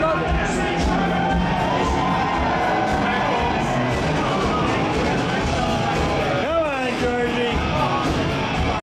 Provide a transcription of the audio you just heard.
Vamos.